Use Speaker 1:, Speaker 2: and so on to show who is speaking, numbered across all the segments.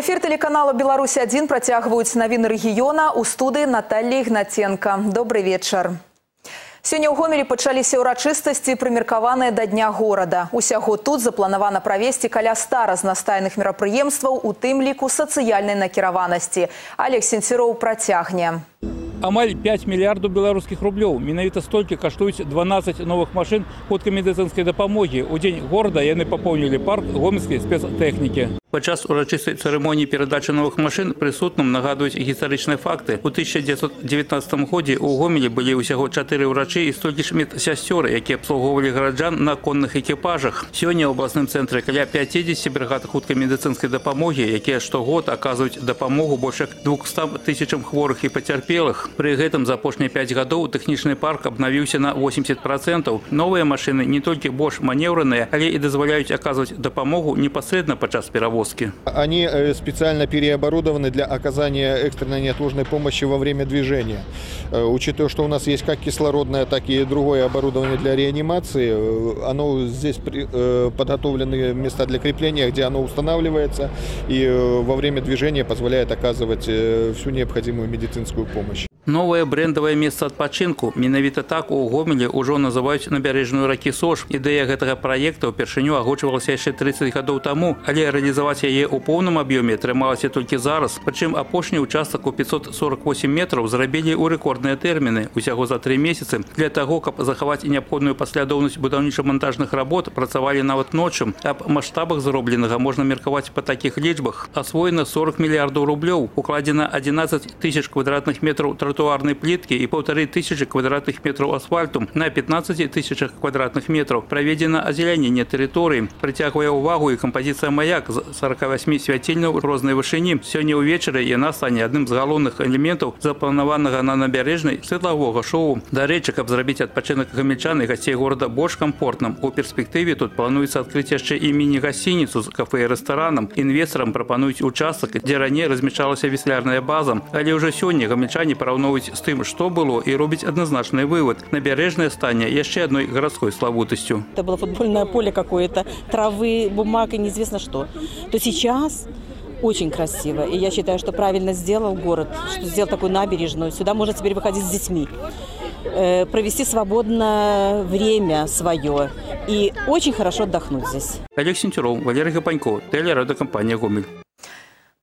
Speaker 1: Эфир телеканала «Беларусь-1» працягваюць навіны рэгіёна ў студыі Натальі Ігнаценка. Добрый вечар. Сёння ў гомелі пачаліся ўрачыстасці, прымеркаваныя да дня горада. Усяго тут запланавана правесці каля ста разнастайных мерапрыемстваў, у тым ліку сацыяльнай накіраванасці. Алег Сенціроў працягне.
Speaker 2: Амаль 5 мільярдаў беларускіх рублёў. Менавіта столькі каштуюць 12 новых машын хуткай медыцынскай дапамогі. У дзень горада яны папоўнілі парк гомельскай спецтэхнікі. Падчас урачыстай цырымоніі перадачы новых машын прысутным нагадваюць гістарычныя факты. У 1919 годзе ў гомелі былі ўсяго чатыры ўрачы і столькі ж медсясцёры, якія абслугоўвалі гараджан на конных экіпажах. Сёння ў абласным цэнтры каля 50 бригад хуткай медыцынскай дапамогі, якія штогод аказваюць дапамогу больш як 200 тысячам хворых і пацярпелых. Пры гэтым за апошнія 5 гадоў тэхнічны парк абнавіўся на 80%. Новыя машыны не толькі больш манеўраныя, але і дазваляюць аказваць дапамогу непасрэдна падчас перавозкі перевозки.
Speaker 3: Они э, специально переоборудованы для оказания экстренной неотложной помощи во время движения. Э, учитывая, что у нас есть как кислородное, так и другое оборудование для реанимации, э, оно здесь подготовлены места для крепления, где оно устанавливается и во время движения позволяет оказывать всю необходимую медицинскую помощь.
Speaker 2: Новае брэндавае месца адпачынку менавіта так у гомелі ўжо называюць набярэжную ракі сош ідэя гэтага праекта ўпершыню агучвалася яшчэ 30 гадоў таму але рэалізаваць яе ў поўным аб'ёме атрымалася толькі зараз прычым апошні участак у 548 метраў зрабілі ў рэкордныя тэрміны усяго за три месяцы для таго каб захаваць неабходную паслядоўнасць будаўніча-монтажных работ працавалі нават ночым аб маштабах зробленага можна меркаваць па такіх лічбах асвоена 40 мільярдаў рублёў укладзена 11 тысяч квадратных метраў тротуарных тротуарной плитки и полторы тысячи квадратных метров асфальту на 15 тысячах квадратных метров. Проведено озеленение территории, притягивая увагу и композиция «Маяк» з 48 свяцільняў рознай вышыні. Сёння ўвечары яна стане адным з галоўных элементаў запланаванага на набярэжнай светлавога шоу. Дарэчы, каб зрабіць адпачынак гамельчан і гасцей горада больш камфортным. У перспектыве тут плануецца адкрыць яшчэ і міні-гасцініцу з кафе і рэстаранам. Інвестарам прапануюць участак, дзе раней размяшчалася веслярная база. Але ўжо сёння гамельчане параўнуюць параўноўваць з тым што было і робіць адназначны вывод набярэжнае стане яшчэ одной городской славутостью
Speaker 4: это было футбольное поле какое-то травы бумаг и неизвестно что то сейчас очень красиво. И я считаю, что правильно сделал город, что сделал такую набережную. Сюда можно теперь выходить с детьми, э, провести свободное время свое и очень хорошо отдохнуть здесь.
Speaker 2: Олег Сентюров, Валерий Гапанько, телерадиокомпания «Гомель».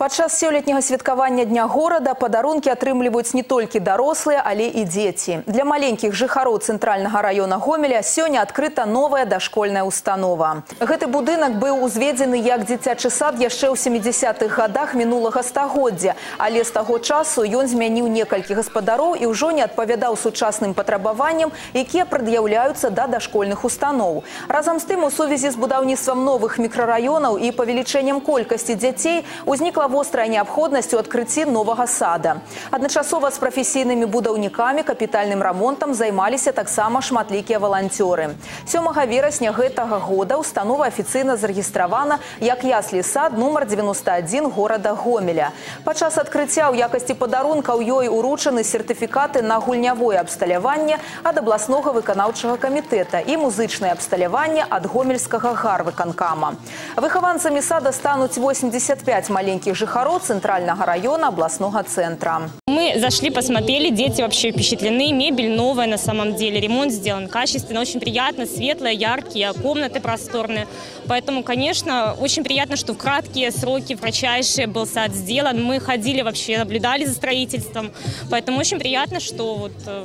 Speaker 1: Падчас сёлетняга святкавання дня горада падарункі атрымліваюць не толькі дарослыя, але і дзеці. Для маленькіх жыхароў цэнтральнага раёна Гомеля сёння адкрыта новая дашкольная установа. Гэты будынак быў узведзены як дзіцячы сад яшчэ ў 70-х годах мінулага стагоддзя, але з таго часу ён змяніў некалькі гаспадароў і ўжо не адпавядаў сучасным патрабаванням, якія прад'яўляюцца да дашкольных устаноў. Разам з тым у сувязі з будаўніцтвам новых мікрараёнаў і павелічэннем колькасці дзяцей узнікла вострая неабходнасць у адкрыцці новага сада. Адначасова з прафесійнымі будаўнікамі капітальным рамонтам займаліся таксама шматлікія валанцёры. Сёмага верасня гэтага года установа афіцыйна зарэгістравана як яслі сад нумар 91 горада Гомеля. Падчас адкрыцця ў якасці падарунка ў ёй уручаны сертыфікаты на гульнявое абсталяванне ад абласнога выканаўчага камітэта і музычнае абсталяванне ад гомельскага гарвыканкама. Выхаванцамі сада стануць 85 маленькіх жихаров Центрального района областного центра.
Speaker 5: Мы зашли, посмотрели, дети вообще впечатлены. Мебель новая на самом деле, ремонт сделан качественно, очень приятно, светлая, яркие, комнаты просторные. Поэтому, конечно, очень приятно, что в краткие сроки, в кратчайшие был сад сделан. Мы ходили вообще, наблюдали за строительством. Поэтому очень приятно, что вот э,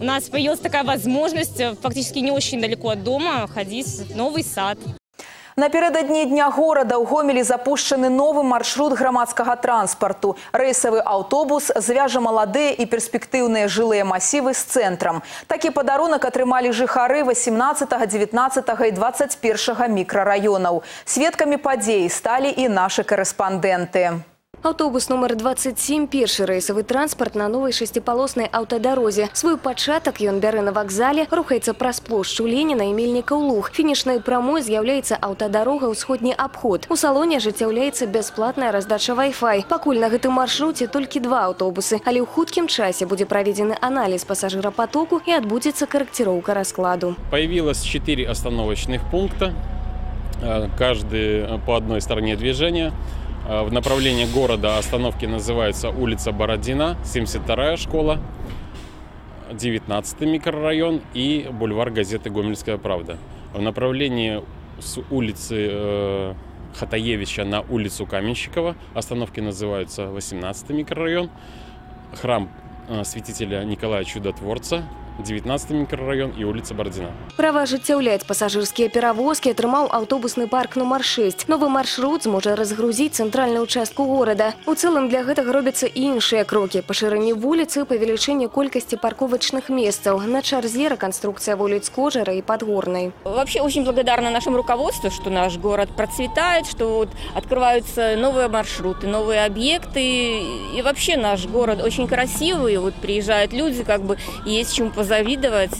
Speaker 5: у нас появилась такая возможность э, фактически не очень далеко от дома ходить в новый сад.
Speaker 1: Напередадні дня горада ў гомелі запушчаны новы маршрут грамадскага транспарту. Рэйсавы аўтобус звяжа маладыя і перспектыўныя жылыя масівы з цэнтрам. Такі падарунак атрымалі жыхары 18, 19 і 21 мікрараёнаў. Сведкамі падзеі сталі і нашы карэспандэнты.
Speaker 6: Аўтобус нумар 27 першы рэйсавы транспарт на новай шасціпалоснай аўтадарозе. Свой пачатак ён бярэ на вакзале, рухаецца праз плошчу Леніна і мельніка луг. Фінішнай прамой з'яўляецца аўтадарога ўсходні абход. У салоне ажыццяўляецца бясплатная раздача Wi-Fi. Пакуль на гэтым маршруце толькі два аўтобусы, але ў хуткім часе будзе праведзены аналіз пасажырапатоку і адбудзецца карэкціроўка раскладу.
Speaker 7: Появилось 4 остановочных пункта, каждый по одной стороне движения. Э, В направлении города остановки называются улица Бородина, 72-я школа, 19 микрорайон и бульвар газеты «Гомельская правда». В направлении с улицы э, Хатаевича на улицу Каменщикова остановки называются 18 микрорайон, храм э, святителя Николая Чудотворца, 19 микрорайон и улица Бородина.
Speaker 6: Права ажыццяўляць пасажырскія перавозкі атрымаў аўтобусны парк нумар 6. Новы маршрут зможа разгрузіць цэнтральную частку горада. У цэлым для гэтага робяцца і іншыя крокі. Пашырэнне вуліцы, павелічэнне колькасці парковачных месцаў. На чарзе рэканструкцыя вуліц Кожара і Падгорнай.
Speaker 8: Вообще очень благодарна нашему руководству, что наш город процветает, что вот открываются новые маршруты, новые объекты. И вообще наш город очень красивый. Вот приезжают люди, как бы и есть чему позавидовать.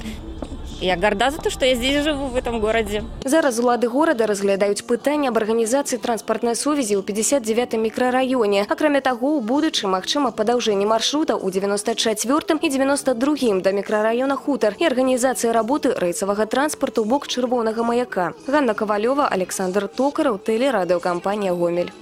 Speaker 8: Я горда за то, что я здесь живу, в этом городе.
Speaker 6: Зараз улады горада разглядаюць пытанне аб арганізацыі транспартнай сувязі ў 59 мікрараёне. Акрамя таго, у будучым магчыма падаўжэнне маршрута ў 94 і 92 да мікрараёна хутар і арганізацыя работы рэйсавага транспарту ў бок чырвонага маяка. Ганна Кавалёва, Александр Токараў, тэлерадыёкампанія Гомель.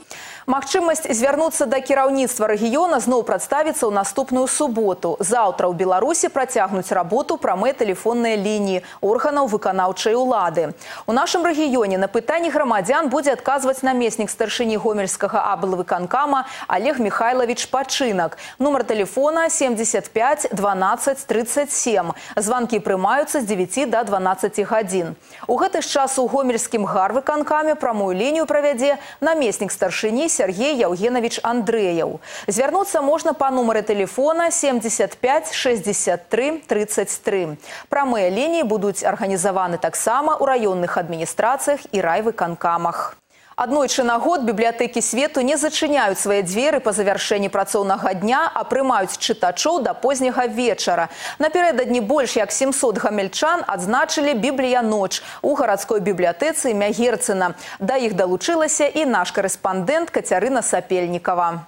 Speaker 1: Магчымасць звярнуцца да кіраўніцтва рэгіёна зноў прадставіцца ў наступную суботу. Заўтра ў Беларусі працягнуць работу прамыя тэлефонныя лініі органаў выканаўчай улады. У нашым рэгіёне на пытанні грамадзян будзе адказваць намеснік старшыні гомельскага аблвыканкама Олег Михайлович Пачынак. Нумар тэлефона 75 12 37. Званкі прымаюцца з 9 до 12 гадзін. У гэты ж час у гомельскім гарвыканкаме прамую лінію правядзе намеснік старшыні Сергей Яўгенович Андреяў. Звярнуцца можна па нумары тэлефона 75 63 33. Прамыя лініі будуць арганізаваны таксама ў раённых адміністрацыях і райвыканкамах. Аднойчы на год бібліятэкі свету не зачыняюць свае дзверы па завяршэнні працоўнага дня, а прымаюць чытачоў да позняга вечара. Напярэдадні больш як 700 гамельчан адзначылі бібліяноч у гарадской бібліятэцы імя Герцына. Да іх далучылася і наш карэспандэнт Кацярына Сапельнікава.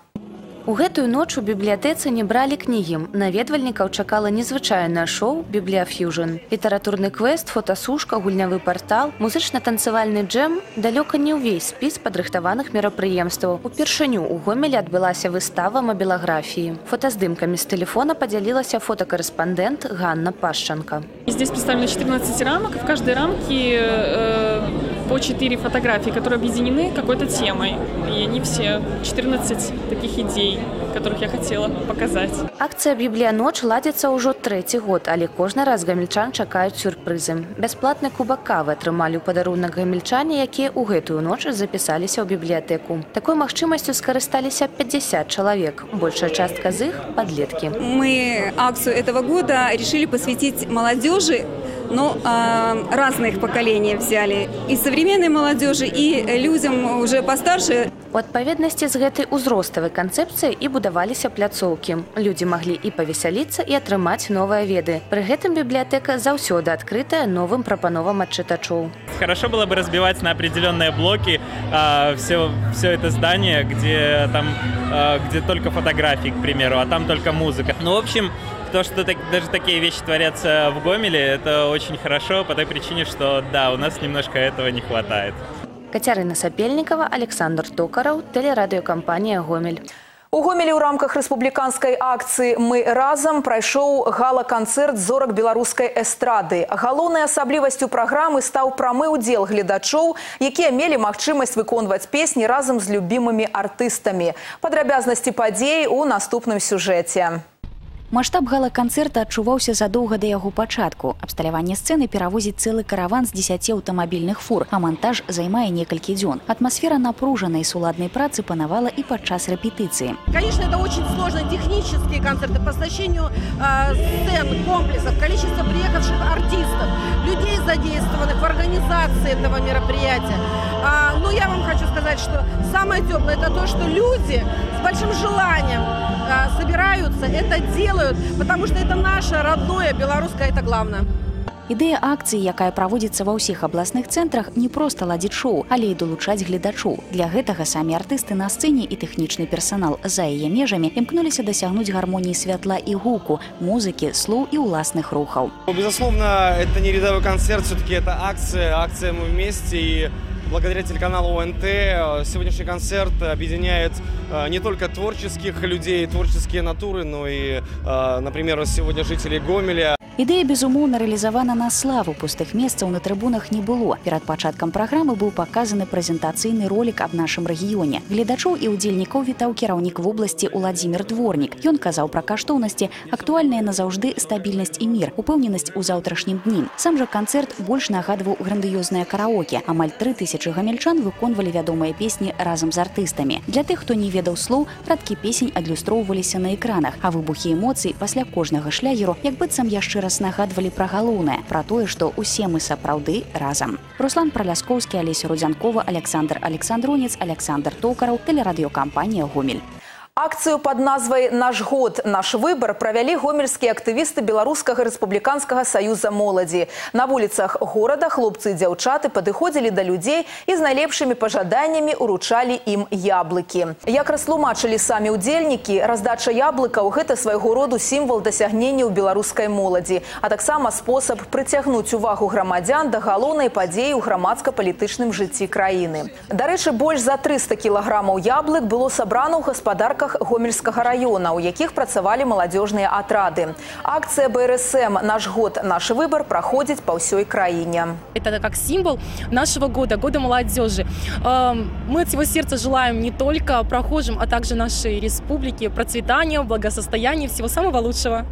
Speaker 9: У гэтую ноч у бібліятэцы не бралі кнігі. Наведвальнікаў чакала незвычайнае шоу бібліафьюжн. Літаратурны квест, фотасушка, гульнявы партал, музычна-танцавальны джэм далёка не ўвесь спіс падрыхтаваных мерапрыемстваў. Упершыню ў гомелі адбылася выстава мабілаграфіі. Фотаздымкамі з тэлефона падзялілася фотокарэспандэнт Ганна Пашчанка.
Speaker 10: Здесь представлено 14 рамок, и в каждой рамке э, по 4 фотографии, которые объединены какой-то темой. И они все 14 таких идей, которых я хотела показать.
Speaker 9: Акцыя бібліяноч ладзіцца ўжо трэці год, але кожны раз гамельчан чакаюць сюрпрызы. Бясплатны кубак кавы атрымалі ў падарунак гамельчане, якія ў гэтую ноч запісаліся ў бібліятэку. Такой магчымасцю скарысталіся 50 чалавек. Большая частка з іх падлеткі.
Speaker 11: Мы акцию этого года решили посвятить молодежи, но э, разных поколений взяли. И современной молодежи, и людям уже постарше.
Speaker 9: У адпаведнасці з гэтай узроставай канцэпцыяй і будаваліся пляцоўкі. Людзі маглі і павесяліцца і атрымаць новыя веды. Пры гэтым бібліятэка заўсёды адкрытая новым прапановам ад чытачоў.
Speaker 12: Хорошо было бы разбивать на определенные блоки а, все, все это здание, где там а, где только фотографии, к примеру, а там только музыка. Ну, в общем, то, что так, даже такие вещи творятся в Гомеле, это очень хорошо по той причине, что да, у нас немножко этого не хватает.
Speaker 9: Кацярына Сапельнікова, Александр Токараў, тэлерадыёкампанія Гомель.
Speaker 1: У гомелі ў рамках рэспубліканскай акцыі мы разам прайшоў гала-канцэрт зорак беларускай эстрады. Галоўнай асаблівасцю праграмы стаў прамы ўдзел гледачоў, якія мелі магчымасць выконваць песні разам з любімымі артыстамі. Падрабязнасці падзеі ў наступным сюжэце.
Speaker 13: Маштаб гала-канцэрта адчуваўся задоўга да яго пачатку. Абсталяванне сцэны перавозіць цэлы караван з 10 аўтамабільных фур, а монтаж займае некалькі дзён. Атмасфера напружанай суладнай працы панавала і падчас рэпетыцыі.
Speaker 14: Конечно, это очень сложно технические концерты по оснащению э, сцен, комплексов, количество приехавших артистов, людей задействованных в организации этого мероприятия. А, но я вам хочу сказать, что самое теплое это то, что люди с большим желанием э, собираются, это делают, потому что это наше родное белорусское, это главное.
Speaker 13: Ідэя акцыі, якая праводзіцца ва ўсіх абласных цэнтрах, не проста ладзіць шоу, але і долучаць гледачоў. Для гэтага самі артысты на сцэне і тэхнічны персанал за яе межамі імкнуліся дасягнуць гармоніі святла і гуку, музыкі, слоў і ўласных рухаў.
Speaker 15: Безусловно, это не рядовой концерт, все-таки это акция, акция мы вместе, и благодаря телеканалу ОНТ. Сегодняшний концерт объединяет не только творческих людей, творческие натуры, но и, например, сегодня жителей Гомеля.
Speaker 13: Ідэя, безумоўна, рэалізавана на славу пустых месцаў на трыбунах не было. Перад пачаткам праграмы быў паказаны прэзентацыйны ролик аб нашым рэгіёне. Гледачоў і ўдзельнікоў вітаў кіраўнік вобласці Уладзімир Дворнік. Ён казаў пра каштоўнасці, актуальныя назаўжды стабільнасць і мір, упэўненасць у заўтрашнім дні. Сам жа канцэрт больш нагадваў грандыёзнае караоке. Амаль тры тысячы гамельчан выконвалі вядомыя песні разам з артыстамі. Для тых, хто не ведаў слоў, радкі песень адлюстроўваліся на экранах, а выбухі эмоцый пасля кожнага шлягеру, як быццам яшчэ раз раз нагадвалі пра галоўнае пра тое што усе мы сапраўды разам руслан праляскоўскі алеся рудзянкова александр александронец александр токараў тэлерадыёкампанія гомель
Speaker 1: Акцыю под назвай наш год наш выбор правялі гомельскія актывісты беларускага рэспубліканскага саюза моладзі на вуліцах горада хлопцы і дзяўчаты падыходзілі да людзей і з найлепшымі пажаданнямі уручалі ім яблыкі як растлумачылі самі ўдзельнікі раздача яблыкаў гэта свайго роду сімвал дасягнення ў беларускай моладзі а таксама спосаб прыцягнуць увагу грамадзян да галоўнай падзеі ў грамадска-палітычным жыцці краіны дарэчы больш за 300 кілаграмаў яблык было сабрана ў гаспадарках рамках гомельскага района у якіх працавалі маладзёжныя атрады акцыя брсм наш год наш выбор праходзіць па ўсёй краіне
Speaker 16: это как символ нашего года года молодежи мы от всего сердца желаем не только прохожим а также нашей республики процветания благосостояния всего самого лучшего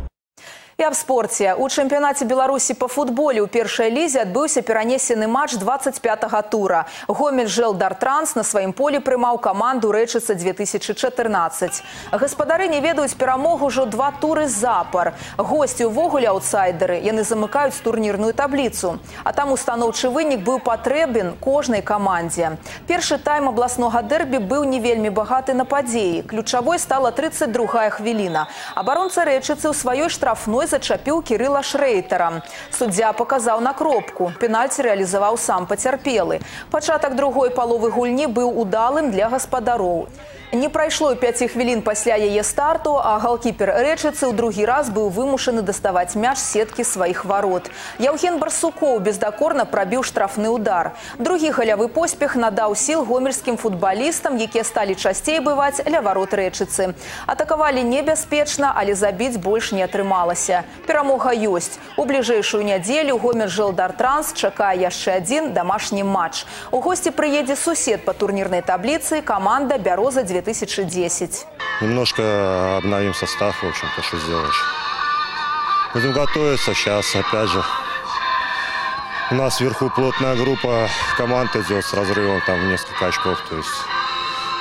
Speaker 1: І аб спорце у чэмпіянаце беларусі па футболе ў першай лізе адбыўся перанесены матч 25 тура гомель желдар транс на сваім полі прымаў каманду рэчыца 2014 гаспадары не ведаюць перамогу ўжо два туры запар госці ўвогуле аўтсайдеры яны замыкаюць турнірную табліцу а там устаноўчы вынік быў патрэбен кожнай камандзе першы тайм абласнога дэрбі быў не вельмі багаты на падзеі ключавой стала 32 хвіліна абаронца рэчыцы ў сваёй штрафной Герой зачапіў Кірыла Шрэйтара. Суддзя паказаў на кропку. Пенальці рэалізаваў сам пацярпелы. Пачатак другой паловы гульні быў удалым для гаспадароў. Не прайшло 5 хвілін пасля яе старту, а галкіпер рэчыцы ў другі раз быў вымушаны даставаць мяч сеткі сваіх варот. Яўген Барсукоў бездакорна прабіў штрафны удар. Другі галявы поспех надаў сіл гомельскім футбалістам, якія сталі часцей бываць ля варот рэчыцы. Атакавалі небяспечна, але забіць больш не атрымалася. Перамога ёсць. У бліжэйшую нядзелю гомер Жылдар Транс чакае яшчэ адзін дамашні матч. У госці прыедзе сусед па турнірнай табліцы каманда бяроза 20 2010.
Speaker 17: Немножко обновим состав, в общем-то, что сделаешь. Будем готовиться сейчас, опять же. У нас вверху плотная группа команд идет с разрывом там в несколько очков. То есть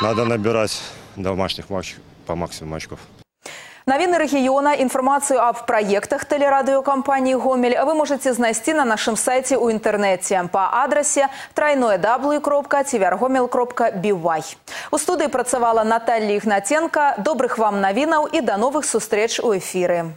Speaker 17: надо набирать домашних матчей по максимуму очков.
Speaker 1: Навіны рэгіёна інфармацыю аб праектах тэлерадыёкампаніі гомель вы можете знайсці на нашым сайце ў інтэрнэце па адрасе трайное w кропка цівяргомел кропка бівай у студыі працавала Наталлі ігнаценко добрых вам навінаў і да новых сустрэч у эфіры